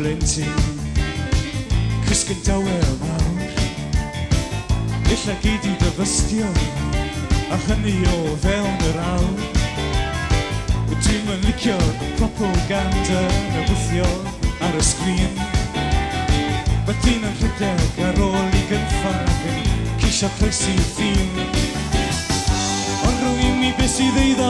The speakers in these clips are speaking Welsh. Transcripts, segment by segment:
blentyn Cysg yn dawel mawr Illa gyd i dyfystio A hynny o fewn yr awr Y Dwi'n mynd licio propaganda Yn wythio ar y sgrin Mae dyn yn rhedeg ar ôl i gynffag Yn ceisio croesi ffin Ond rwy'n mi beth sydd ei eiddo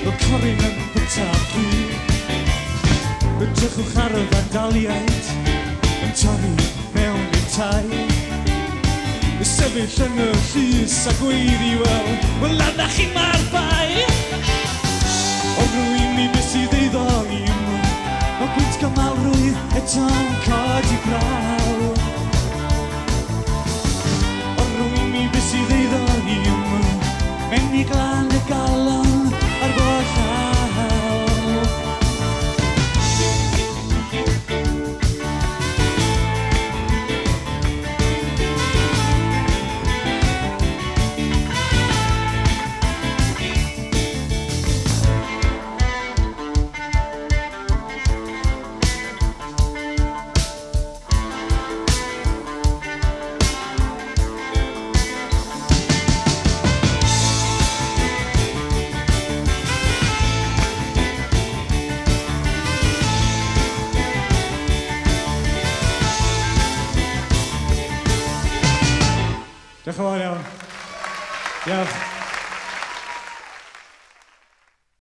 Fy pori mewn bytaf dwi Ydrychwch ar y fandaliaid Yn torri mewn i'r tai Y sefyll yn y llys a gweir gweiddi wel Wel arna chi ma'r bai O rwy'n mi nes i ddeiddo i yma, O gwynt gymalrwydd eto'n cod i braw O rwy'n mi nes i ddeiddo i yma, Mewn i glan y galon Gewoon, ja.